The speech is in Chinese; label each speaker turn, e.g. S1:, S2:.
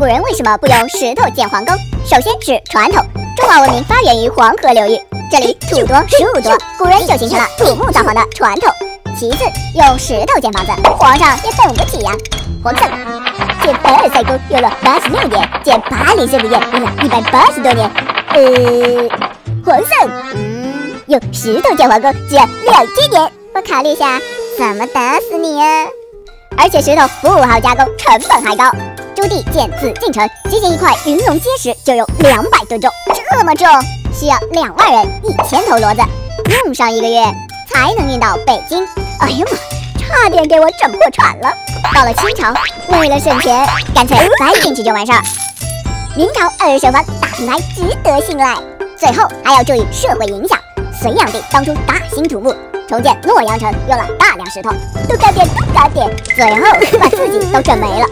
S1: 古人为什么不用石头建皇宫？首先是传统，中华文明发源于黄河流域，这里土多树多，古人就形成了土木造房的传统。其次，用石头建房子，皇上也等不起呀。皇上建凡尔赛宫用了八十六年，建巴黎圣母院用了一百八十多年。呃，皇上，嗯，用石头建皇宫只要两千年，我考虑下，怎么打死你啊？而且石头不好加工，成本还高。朱棣建紫禁城，仅仅一块云龙阶石就有两百吨重，这么重，需要两万人、一千头骡子，用上一个月才能运到北京。哎呀妈，差点给我整破产了。到了清朝，为了省钱，干脆塞进去就完事儿。明朝二手房大品牌值得信赖，最后还要注意社会影响。隋炀帝当初大兴土木。重建洛阳城用了大量石头，都干点，都干点，最后把自己都整没了。